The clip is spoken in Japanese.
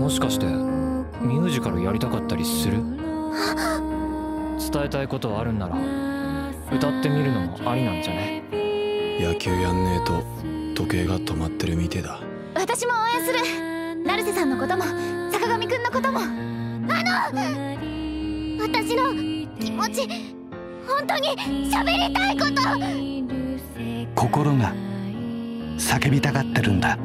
もしかしてミュージカルやりたかったりする？伝えたいことあるんなら歌ってみるのもありなんじゃね？野球やんねえと時計が止まってるみてだ。私も応援する。成瀬さんのことも坂上くんのことも。あの私の気持ち本当に喋りたいこと。心が叫びたがってるんだ。